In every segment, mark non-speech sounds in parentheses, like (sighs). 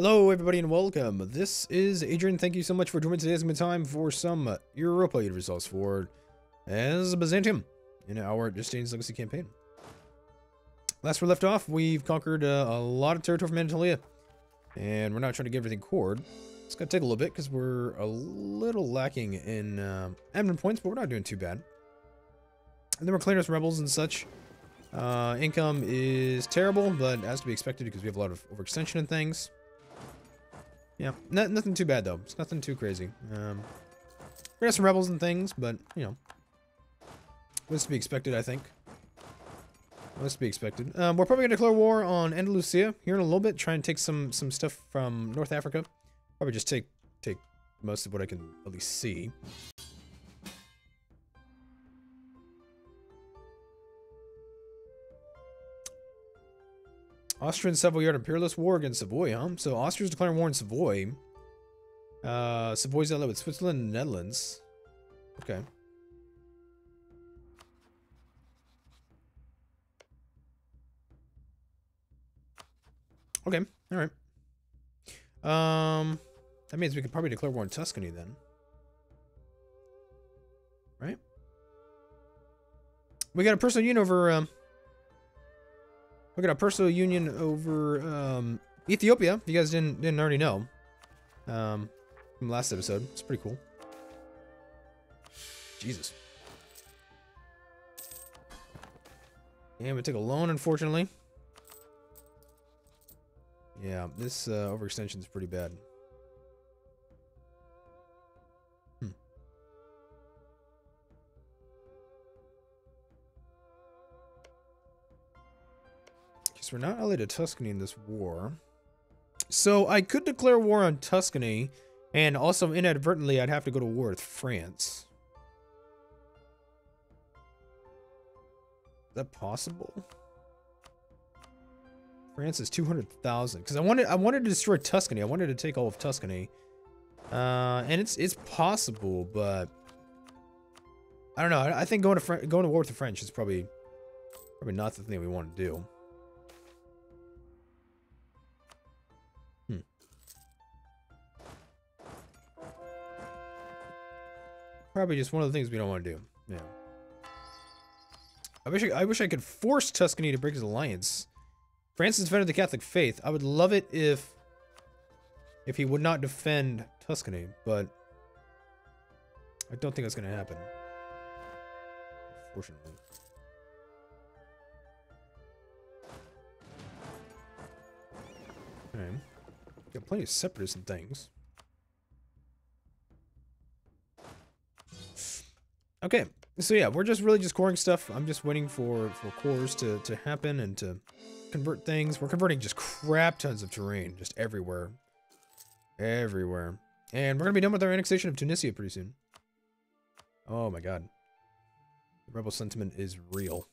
Hello, everybody, and welcome. This is Adrian. Thank you so much for joining today's time for some Europa Universalis for as Byzantium in our Justinian's Legacy campaign. Last we left off, we've conquered uh, a lot of territory from Anatolia, and we're not trying to get everything cored. It's going to take a little bit because we're a little lacking in uh, admin points, but we're not doing too bad. And then we're clearing some rebels and such. Uh, income is terrible, but as to be expected because we have a lot of overextension and things. Yeah, nothing too bad though. It's nothing too crazy. Um, we got some rebels and things, but you know, was to be expected, I think. Was to be expected. Um, we're probably gonna declare war on Andalusia here in a little bit. Try and take some some stuff from North Africa. Probably just take take most of what I can at least see. Austrian Savoyard imperialist war against Savoy, huh? So Austria's declaring war in Savoy. Uh, Savoy's allied with Switzerland and Netherlands. Okay. Okay, alright. Um, that means we could probably declare war in Tuscany then. Right? We got a personal union over, um, we got a personal union over um, Ethiopia. If you guys didn't didn't already know, um, from last episode, it's pretty cool. Jesus. And we took a loan, unfortunately. Yeah, this uh, overextension is pretty bad. We're not allied to Tuscany in this war. So I could declare war on Tuscany, and also inadvertently I'd have to go to war with France. Is that possible? France is 200,000. Because I wanted I wanted to destroy Tuscany. I wanted to take all of Tuscany. Uh, and it's it's possible, but I don't know. I, I think going to Fr going to war with the French is probably probably not the thing we want to do. Probably just one of the things we don't want to do. Yeah. I wish I, I wish I could force Tuscany to break his alliance. Francis defended the Catholic faith. I would love it if if he would not defend Tuscany, but I don't think that's going to happen. Unfortunately. Okay. Got plenty of separatists and things. Okay, so yeah, we're just really just coring stuff. I'm just waiting for, for cores to, to happen and to convert things. We're converting just crap tons of terrain, just everywhere. Everywhere. And we're going to be done with our annexation of Tunisia pretty soon. Oh my god. The rebel sentiment is real.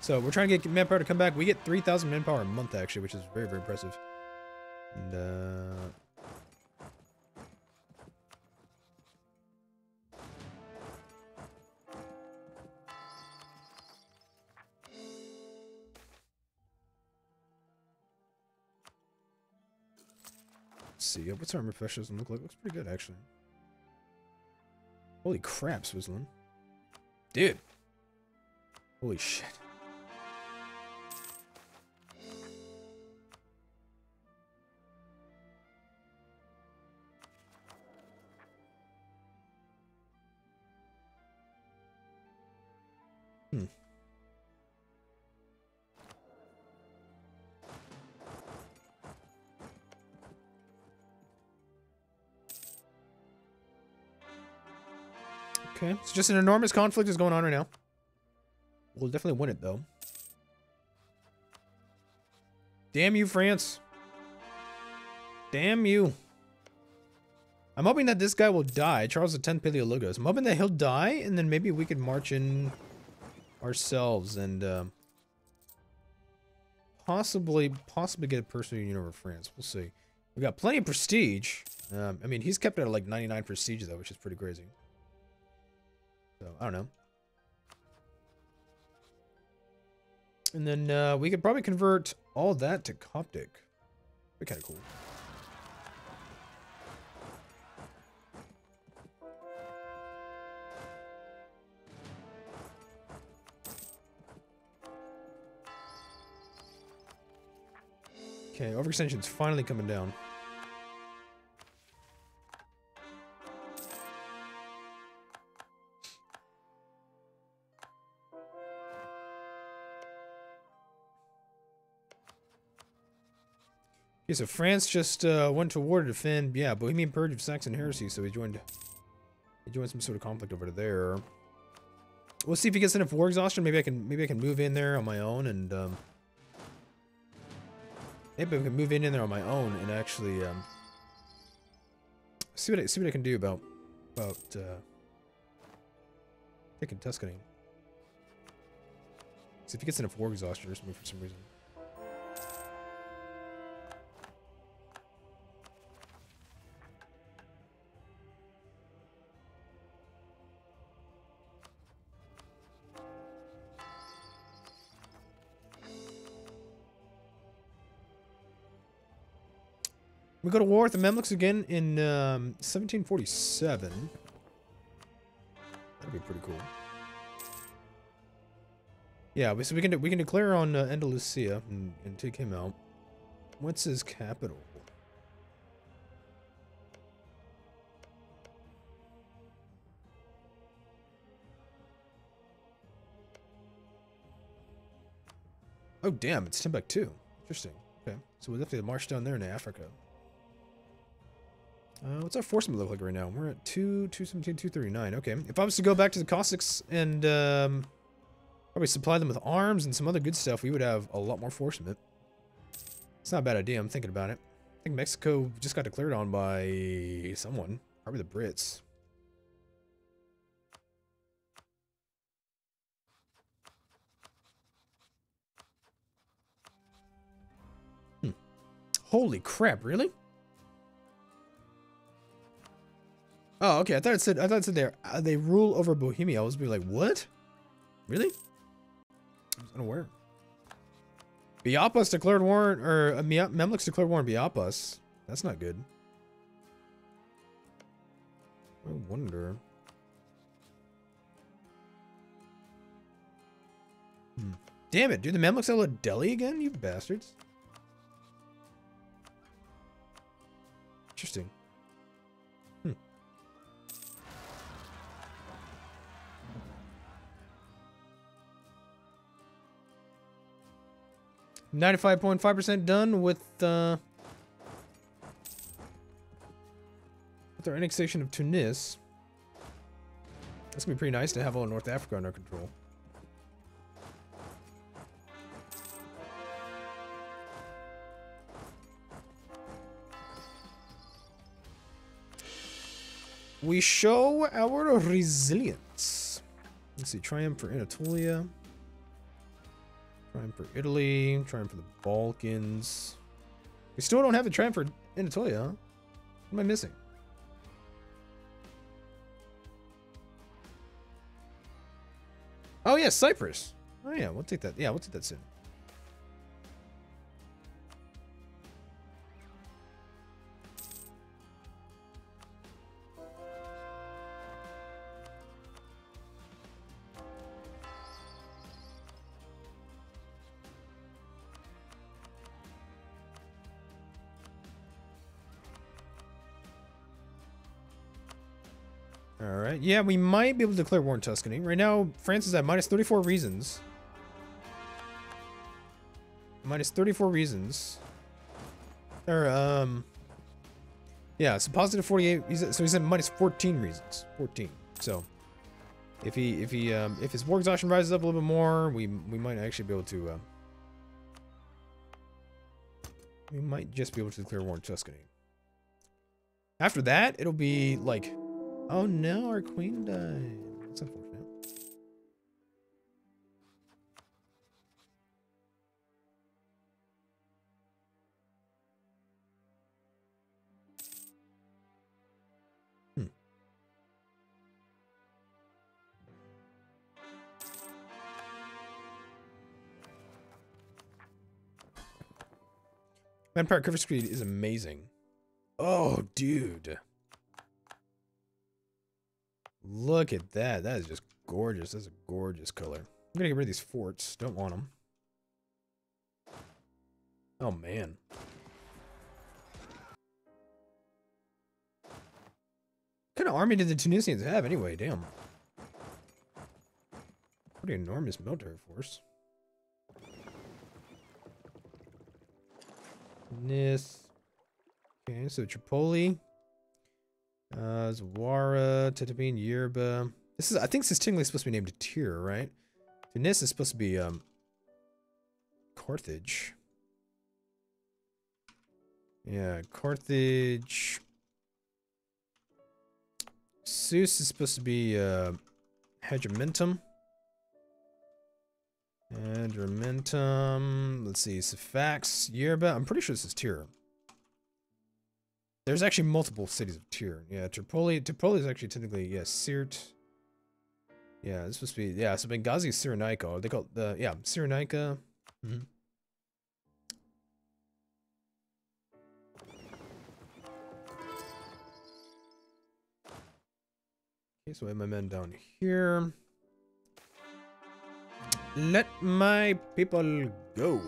So we're trying to get manpower to come back. We get 3,000 manpower a month, actually, which is very, very impressive. And, uh, see. What's our professionalism look like? Looks pretty good, actually. Holy crap, Switzerland. Dude. Holy shit. Okay, it's just an enormous conflict is going on right now. We'll definitely win it, though. Damn you, France. Damn you. I'm hoping that this guy will die, Charles X Paleologos. I'm hoping that he'll die, and then maybe we could march in ourselves and uh, possibly possibly get a personal union over France. We'll see. We got plenty of prestige. Um, I mean, he's kept at like 99 prestige, though, which is pretty crazy. So, I don't know. And then uh, we could probably convert all that to Coptic. Be kind of cool. Okay, overextension's finally coming down. So France just uh, went to war to defend, yeah, Bohemian Purge of Saxon heresy, so he joined, he joined some sort of conflict over there. We'll see if he gets enough war exhaustion. Maybe I can, maybe I can move in there on my own and, um, maybe I can move in, in there on my own and actually, um, see what I, see what I can do about, about, uh, taking Tuscany. See if he gets enough war exhaustion or something for some reason. Go to war with the Mamluks again in um, 1747. That'd be pretty cool. Yeah, so we can we can declare on uh, Andalusia and, and take him out. What's his capital? Oh damn, it's Timbuktu. Interesting. Okay, so we'll definitely march down there in Africa. Uh, what's our force look like right now? We're at 2, 217, 239. Okay. If I was to go back to the Cossacks and um, probably supply them with arms and some other good stuff, we would have a lot more force in. It's not a bad idea. I'm thinking about it. I think Mexico just got declared on by someone. Probably the Brits. Hmm. Holy crap, really? Oh, okay. I thought it said I thought it said there uh, they rule over Bohemia. I was be like, what? Really? I was unaware. Biapas declared war, or uh, declared war on Biapas. That's not good. I wonder. Hmm. Damn it, dude. The Mamluks outlawed Delhi again? You bastards. Interesting. 95.5% done with, uh, with our annexation of Tunis. That's gonna be pretty nice to have all of North Africa under control. We show our resilience. Let's see, triumph for Anatolia. Trying for Italy, trying for the Balkans. We still don't have a triumph for Anatolia, huh? What am I missing? Oh yeah, Cyprus. Oh yeah, we'll take that. Yeah, we'll take that soon. Yeah, we might be able to declare war in Tuscany. Right now, France is at minus 34 reasons. Minus 34 reasons. Or, um... Yeah, so positive 48. He's at, so he's at minus 14 reasons. 14. So, if he if he um, if his war exhaustion rises up a little bit more, we we might actually be able to. Uh, we might just be able to declare war in Tuscany. After that, it'll be like Oh no, our queen died. That's unfortunate. Hmm. Manpower cover speed is amazing. Oh, dude. Look at that. That is just gorgeous. That's a gorgeous color. I'm gonna get rid of these forts. Don't want them. Oh, man. What kind of army did the Tunisians have anyway? Damn. Pretty enormous military force. This. Okay, so Tripoli. Uh, Zawara, Tetubine, Yerba. This is, I think this is technically supposed to be named Tyr, right? Tunis is supposed to be, um, Carthage. Yeah, Carthage. Zeus is supposed to be, uh, Hegementum. Hegementum. Let's see, Safax, Yerba. I'm pretty sure this is Tyr. There's actually multiple cities of Tyr. Yeah, Tripoli. Tripoli is actually technically, yeah, Sirte. Yeah, this to be, yeah, so Benghazi is Cyrenaica. They call the, yeah, Cyrenaica. Mm -hmm. Okay, so I have my men down here. Let my people go.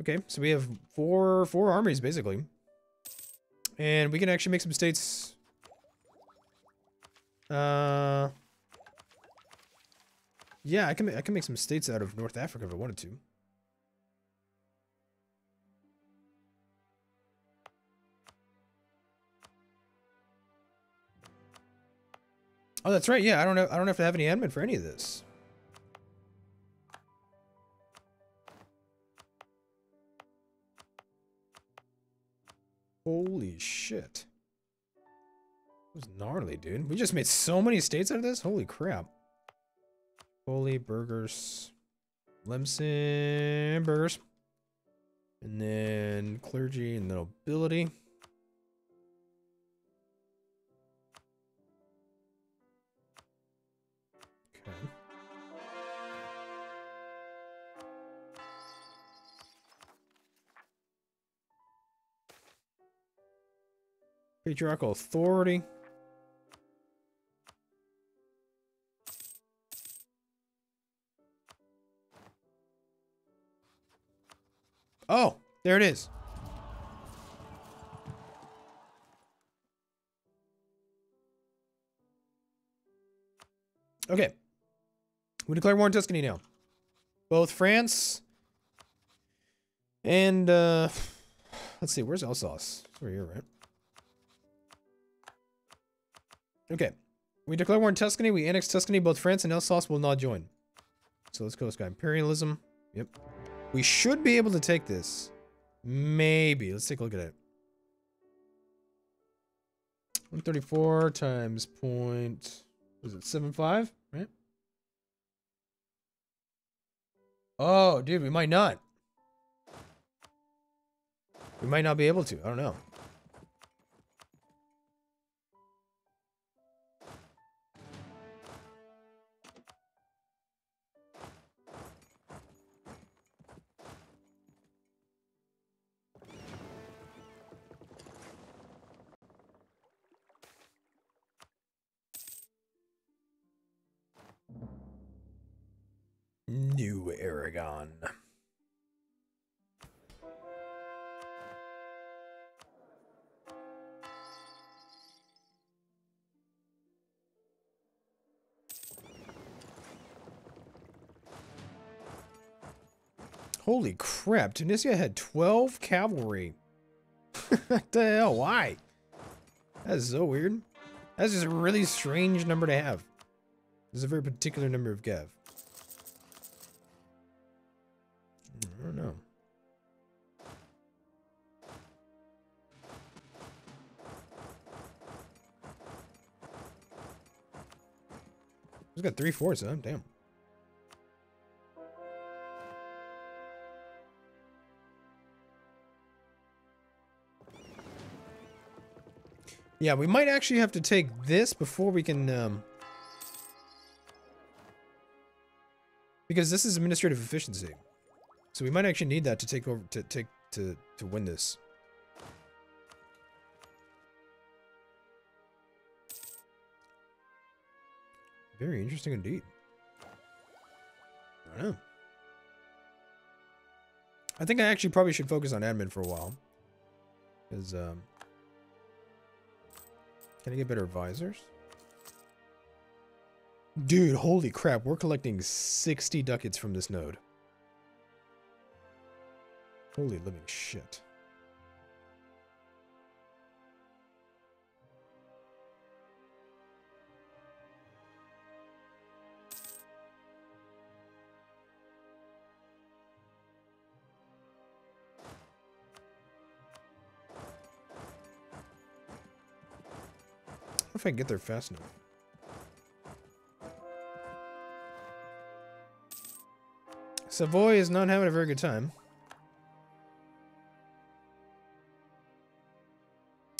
Okay, so we have four four armies basically. And we can actually make some states uh Yeah, I can I can make some states out of North Africa if I wanted to. Oh, that's right. Yeah, I don't know. I don't have to have any admin for any of this. Holy shit. It was gnarly, dude. We just made so many states out of this? Holy crap. Holy burgers. Lemson burgers. And then clergy and nobility. Patriarchal authority. Oh, there it is. Okay. We declare war on Tuscany now. Both France and, uh, (sighs) let's see, where's Alsace? Over here, right? Okay. We declare war in Tuscany. We annex Tuscany. Both France and Alsace will not join. So let's go. Let's go. Imperialism. Yep. We should be able to take this. Maybe. Let's take a look at it. 134 times point... Was it 75? Right? Oh, dude, we might not. We might not be able to. I don't know. New Aragon. Holy crap, Tunisia had 12 cavalry. (laughs) what the hell, why? That's so weird. That's just a really strange number to have. There's a very particular number of Gav. He's got three fours, huh? Damn. Yeah, we might actually have to take this before we can, um... Because this is administrative efficiency. So we might actually need that to take over, to take, to, to win this. Very interesting indeed. I don't know. I think I actually probably should focus on admin for a while. Because, um... Can I get better advisors? Dude, holy crap. We're collecting 60 ducats from this node. Holy living shit. If I can get there fast enough. Savoy is not having a very good time.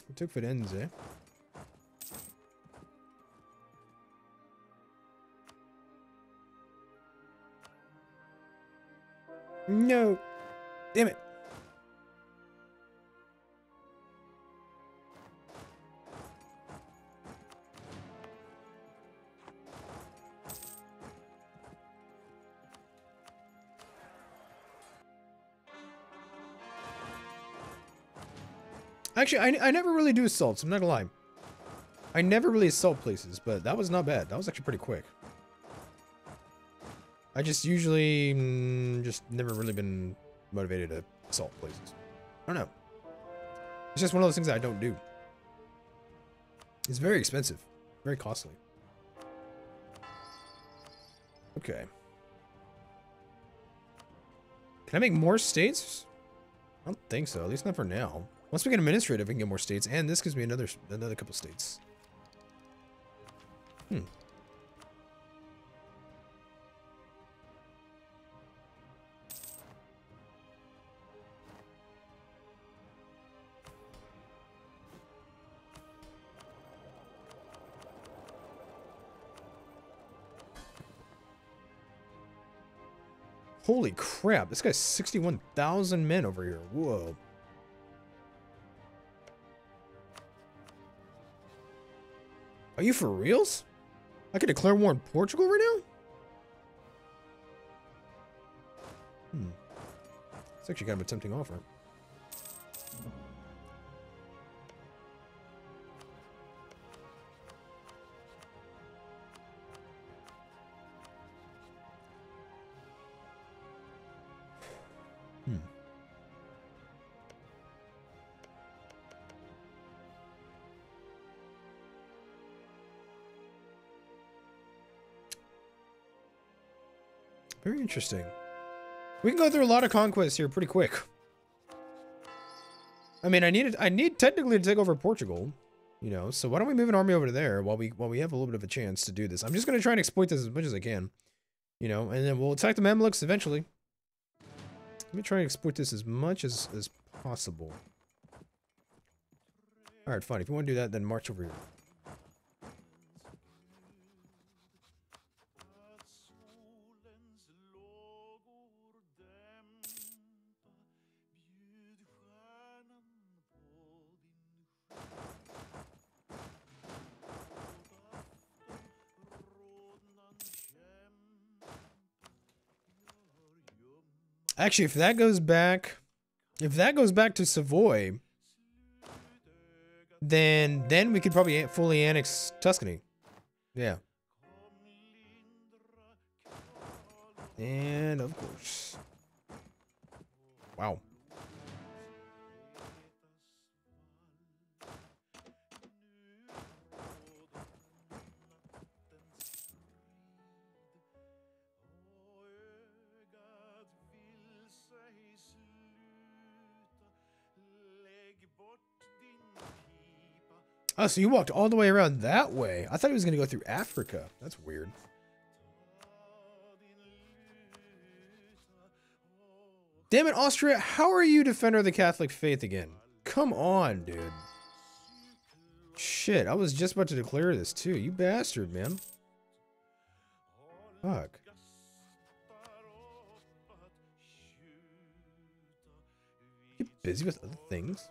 We took Firenze. Eh? No. Damn it. Actually, I, I never really do assaults. I'm not gonna lie. I never really assault places, but that was not bad. That was actually pretty quick. I just usually mm, just never really been motivated to assault places. I don't know. It's just one of those things that I don't do. It's very expensive. Very costly. Okay. Can I make more states? I don't think so. At least not for now. Once we get administrative, we can get more states, and this gives me another another couple states. Hmm. Holy crap, this guy's 61,000 men over here. Whoa. Are you for reals? I could declare war on Portugal right now? Hmm. It's actually kind of a tempting offer. Interesting. We can go through a lot of conquests here pretty quick. I mean, I needed, I need technically to take over Portugal, you know. So why don't we move an army over to there while we while we have a little bit of a chance to do this? I'm just gonna try and exploit this as much as I can, you know, and then we'll attack the Mamluks eventually. Let me try and exploit this as much as as possible. All right, fine. If you want to do that, then march over here. Actually, if that goes back, if that goes back to Savoy, then then we could probably fully annex Tuscany. Yeah. And of course. Wow. Oh, so you walked all the way around that way. I thought he was going to go through Africa. That's weird. Damn it, Austria. How are you defender of the Catholic faith again? Come on, dude. Shit, I was just about to declare this too. You bastard, man. Fuck. You busy with other things?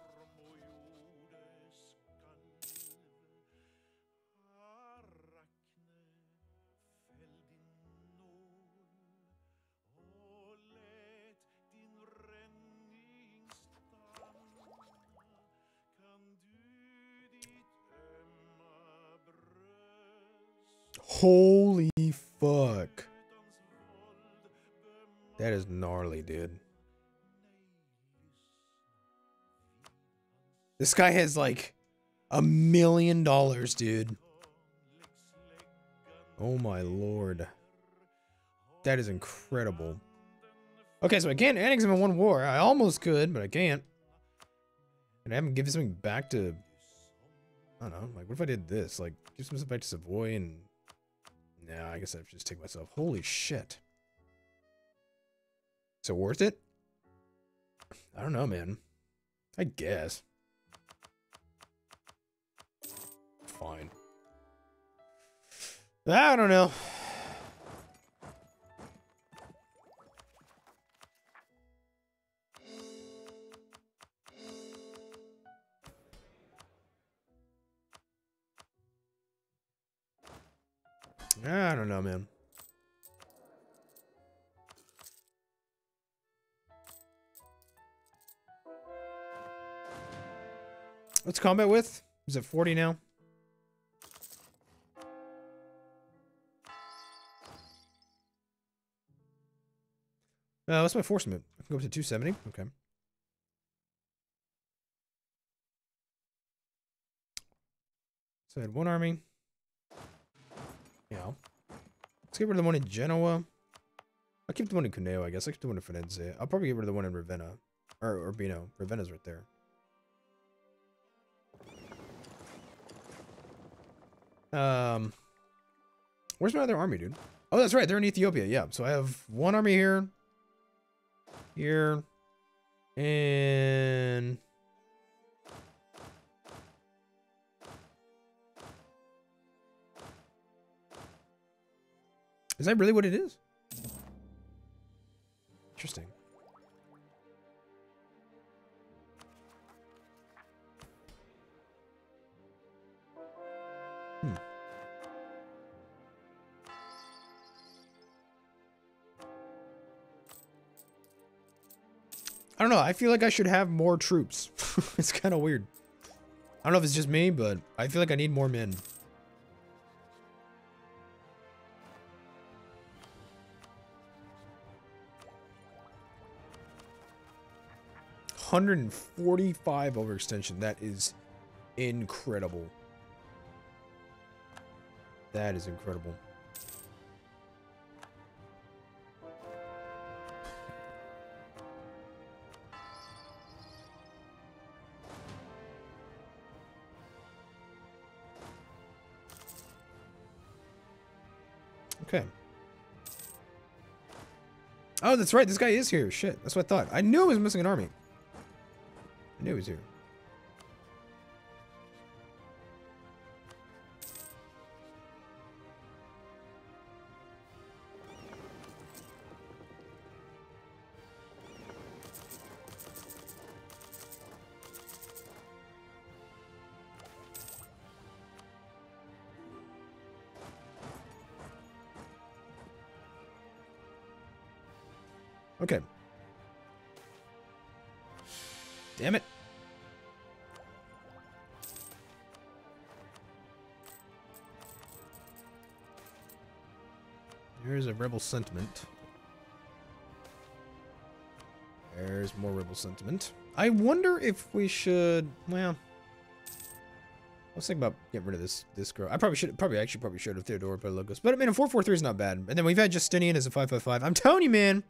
That is gnarly, dude. This guy has like a million dollars, dude. Oh my lord. That is incredible. Okay, so I can't annex him in one war. I almost could, but I can't. And I haven't given something back to... I don't know. Like, what if I did this? Like, give some stuff back to Savoy and... Nah, I guess I should just take myself. Holy shit. So worth it? I don't know, man. I guess. Fine. I don't know. I don't know, man. What's combat with? Is it 40 now? Uh, what's my force movement? I can go up to 270. Okay. So I had one army. Yeah. Let's get rid of the one in Genoa. I'll keep the one in Cuneo, I guess. I'll keep the one in Firenze. I'll probably get rid of the one in Ravenna. Or Urbino. Ravenna's right there. Um, Where's my other army, dude? Oh, that's right. They're in Ethiopia. Yeah. So I have one army here. Here. And... Is that really what it is? Interesting. I don't know. I feel like I should have more troops. (laughs) it's kind of weird. I don't know if it's just me, but I feel like I need more men. 145 overextension. That is incredible. That is incredible. Oh, that's right. This guy is here. Shit. That's what I thought. I knew I was missing an army. I knew he was here. Here's a rebel sentiment. There's more rebel sentiment. I wonder if we should, well, I was thinking about getting rid of this this girl. I probably should probably actually probably should have Theodora Logos. But I mean a 443 is not bad. And then we've had Justinian as a 555. I'm telling you, man.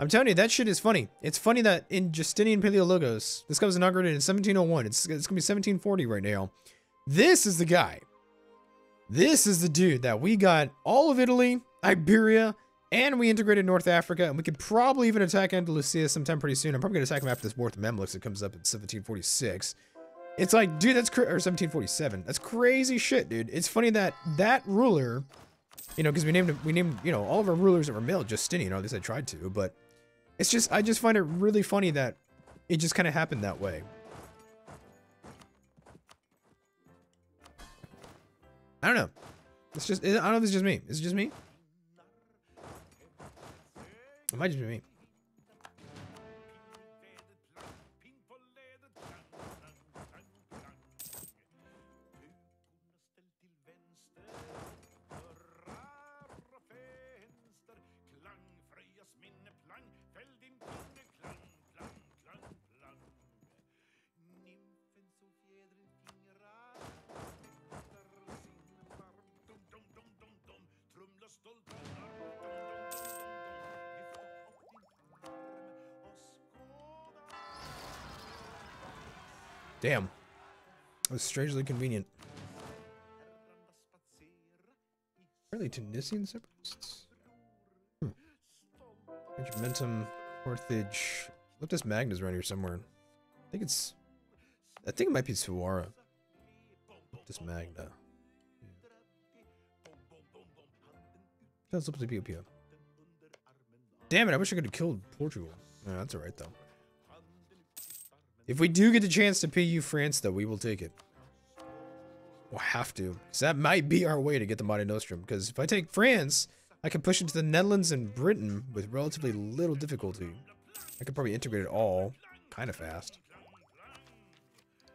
I'm telling you, that shit is funny. It's funny that in Justinian Paleologos, this guy was inaugurated in 1701. It's, it's to be 1740 right now. This is the guy. This is the dude that we got all of Italy, Iberia, and we integrated North Africa, and we could probably even attack Andalusia sometime pretty soon. I'm probably going to attack him after this war with the that comes up in 1746. It's like, dude, that's or 1747. That's crazy shit, dude. It's funny that that ruler, you know, because we named we named you know all of our rulers that were male Justinian, or at least I tried to, but it's just I just find it really funny that it just kind of happened that way. I don't know. It's just I don't know if it's just me. Is it just me? It might just Damn. That was strangely convenient. Apparently Tunisian separatists? Hmm. Regimentum, Carthage. Leptis Magnus around here somewhere. I think it's... I think it might be Suara. Leptis Magna. That's up to Ethiopia. Damn it, I wish I could have killed Portugal. Yeah, that's alright though. If we do get the chance to PU France, though, we will take it. We'll have to. Because that might be our way to get the Mare Nostrum. Because if I take France, I can push into the Netherlands and Britain with relatively little difficulty. I could probably integrate it all kind of fast.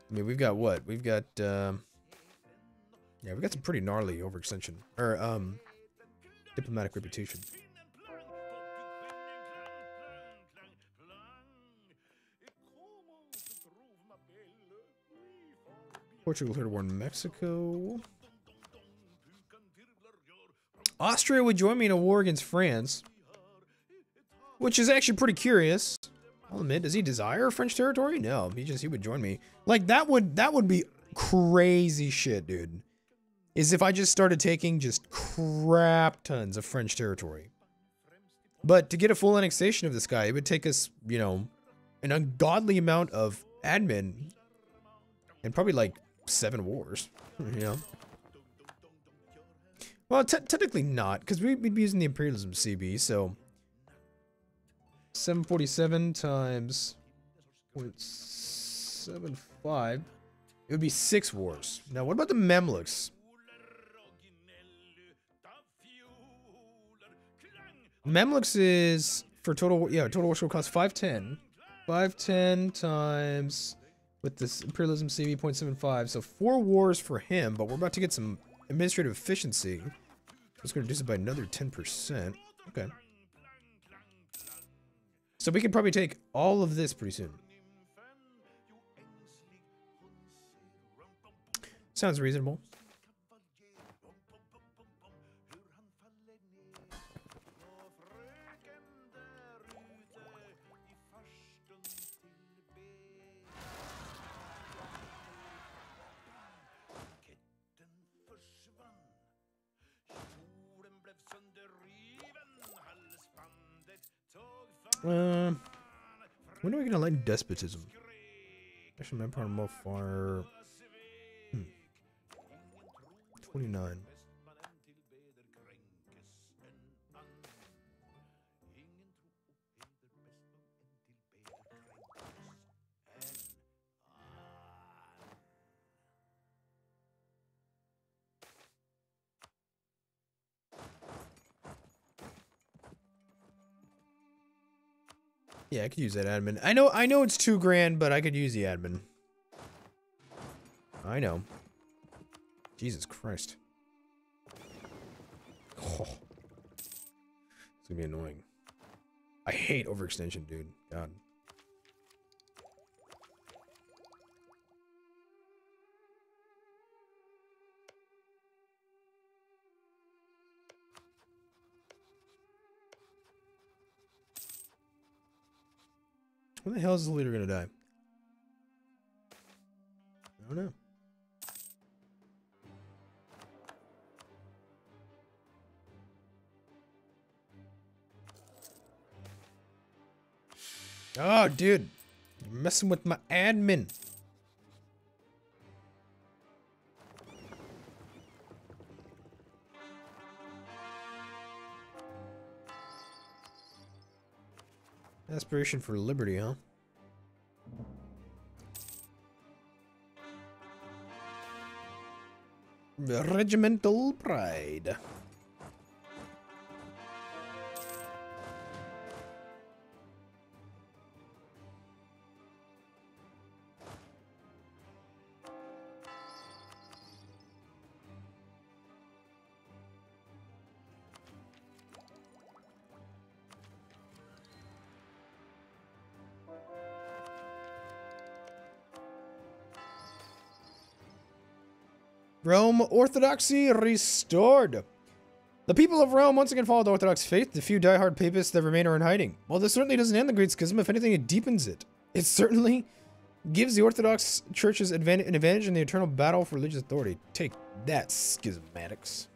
I mean, we've got what? We've got, um... Yeah, we've got some pretty gnarly overextension. Or, um... Diplomatic reputation. Portugal to war in Mexico. Austria would join me in a war against France. Which is actually pretty curious. I'll admit, does he desire French territory? No, he just he would join me. Like that would that would be crazy shit, dude. Is if I just started taking just crap tons of French territory. But to get a full annexation of this guy, it would take us, you know, an ungodly amount of admin and probably like seven wars, you know? Well, technically not, because we, would be using the Imperialism CB, so... 747 times 0.75, it would be six wars. Now, what about the Mamluks? Mamluks is, for total, yeah, total war will cost 510. 510 times with this Imperialism CB 0.75. So four wars for him, but we're about to get some administrative efficiency. Going to reduce it by another 10%. Okay. So we can probably take all of this pretty soon. Sounds reasonable. Uh, when are we gonna let despotism? Actually, of far. Hmm. 29. Yeah, I could use that admin. I know I know it's two grand, but I could use the admin. I know. Jesus Christ. Oh. It's gonna be annoying. I hate overextension, dude. God. When the hell is the leader gonna die? I don't know. Oh, dude. You're messing with my admin. Aspiration for liberty, huh? Regimental pride. Rome Orthodoxy restored. The people of Rome once again followed the Orthodox faith. The few diehard papists that remain are in hiding. While this certainly doesn't end the Great Schism, if anything, it deepens it. It certainly gives the Orthodox churches an advantage in the eternal battle for religious authority. Take that, schismatics.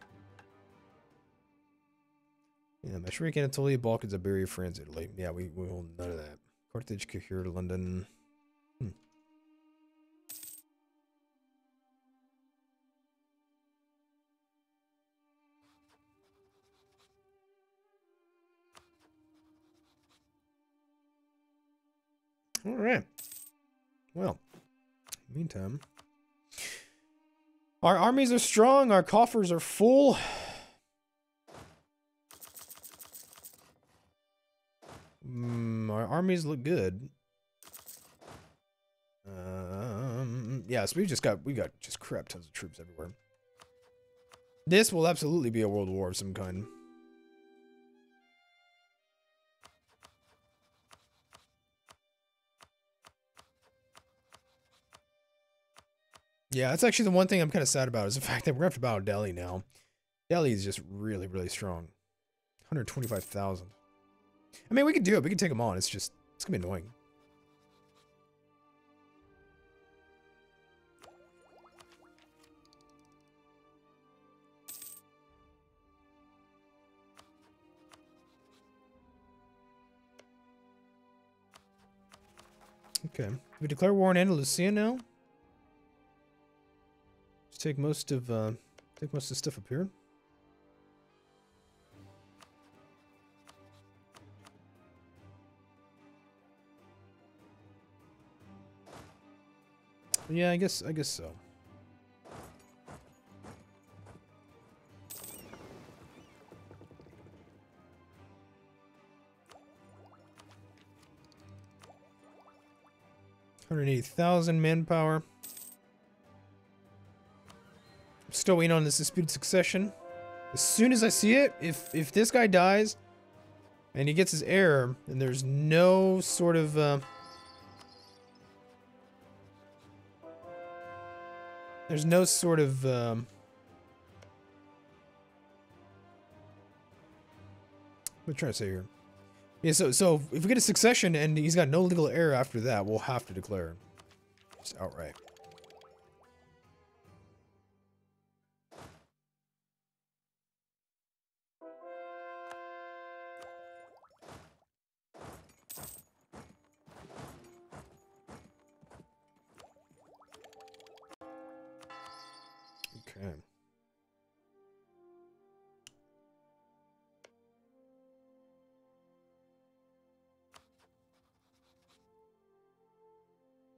Yeah, Mashriq, Anatolia, Balkans, Iberia, France, Italy. Yeah, we, we will none of that. Carthage, Cahir, London. All right. Well, meantime, our armies are strong, our coffers are full. Mm, our armies look good. Um, yeah, so we just got we got just crap tons of troops everywhere. This will absolutely be a world war of some kind. Yeah, that's actually the one thing I'm kind of sad about is the (laughs) fact that we're to battle Delhi now. Delhi is just really, really strong. 125,000. I mean, we could do it. We could take them on. It's just, it's going to be annoying. Okay. We declare war on Andalusia now? Take most of uh, take most of the stuff up here. Yeah, I guess I guess so. Hundred eighty thousand manpower. Still waiting on this disputed succession. As soon as I see it, if if this guy dies and he gets his heir, and there's no sort of uh, there's no sort of um, what trying to say here? Yeah, so so if we get a succession and he's got no legal heir after that, we'll have to declare just outright.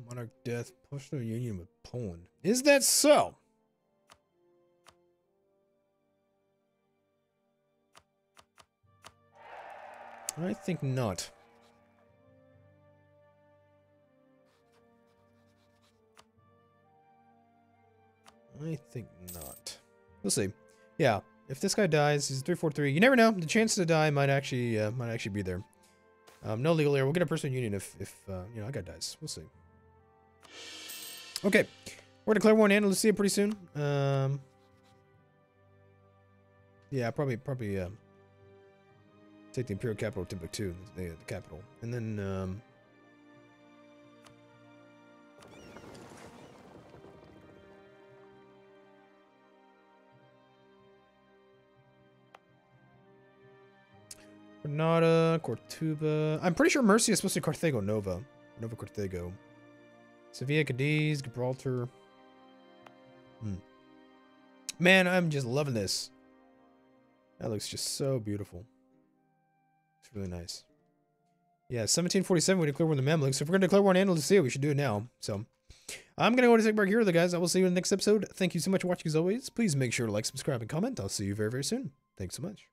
Monarch death, personal union with Poland. Is that so? I think not. I think not. We'll see. Yeah, if this guy dies, he's 343. You never know. The chance to die might actually uh, might actually be there. Um, no legal heir. We'll get a personal union if, if uh, you know, I got dies. We'll see. Okay. We're going to declare war on Andalusia pretty soon. Um, yeah, probably, probably, uh, take the Imperial capital Timbuktu, the, the capital. And then, um, Granada, Cordoba. I'm pretty sure Murcia is supposed to be Carthago Nova. Nova Carthago. Sevilla, Cadiz, Gibraltar. Hmm. Man, I'm just loving this. That looks just so beautiful. It's really nice. Yeah, 1747, we declare war on the Mamluks. So if we're going to declare war on Andalusia, we should do it now. So I'm going to go to take a break here, guys. I will see you in the next episode. Thank you so much for watching, as always. Please make sure to like, subscribe, and comment. I'll see you very, very soon. Thanks so much.